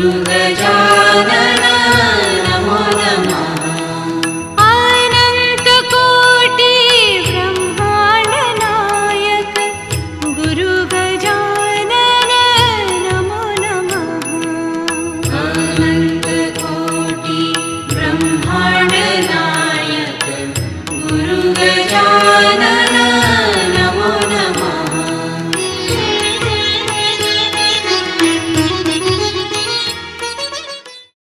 Guru Jaya.